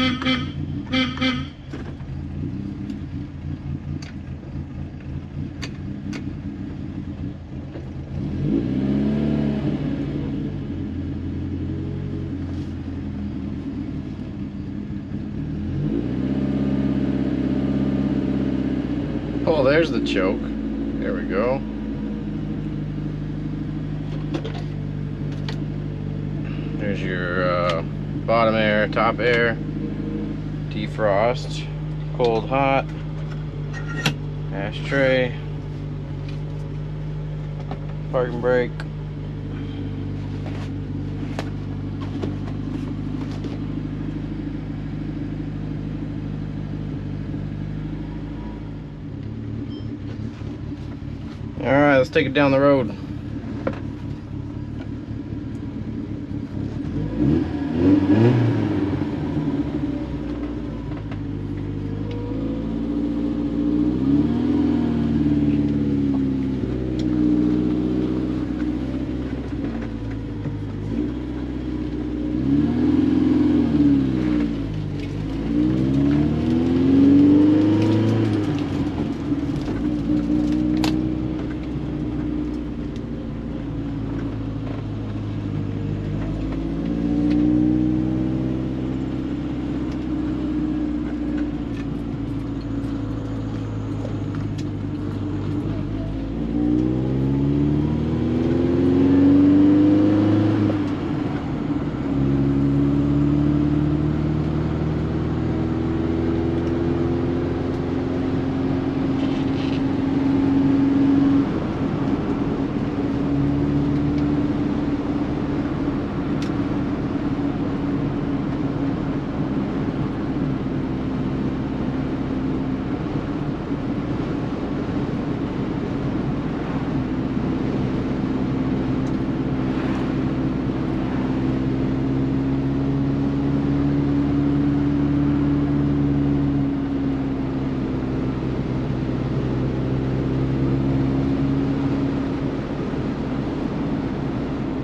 Oh, there's the choke. There we go. There's your uh, bottom air, top air, defrost, cold, hot, ashtray, parking brake. All right, let's take it down the road.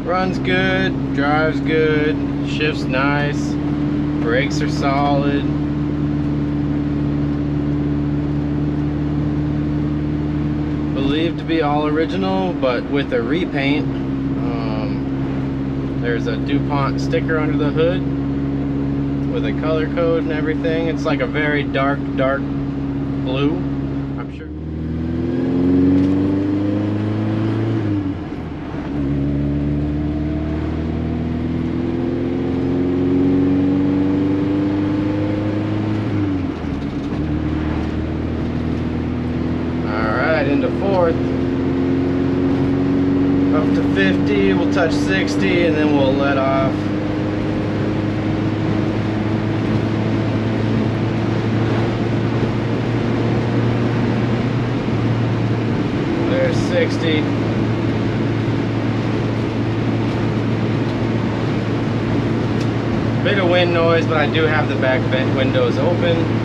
Runs good, drives good, shifts nice, brakes are solid. Believed to be all original, but with a repaint. Um, there's a DuPont sticker under the hood with a color code and everything. It's like a very dark, dark blue. 50, we'll touch 60, and then we'll let off. There's 60. Bit of wind noise, but I do have the back vent windows open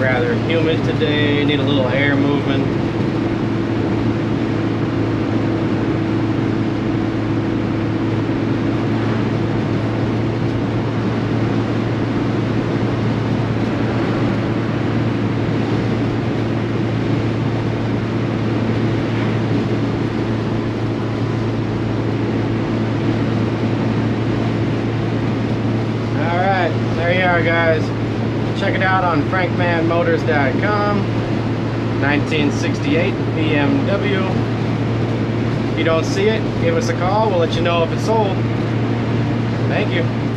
rather humid today. Need a little air movement. Alright, there you are guys. Check it out on frankmanmotors.com. 1968 BMW. If you don't see it, give us a call. We'll let you know if it's sold. Thank you.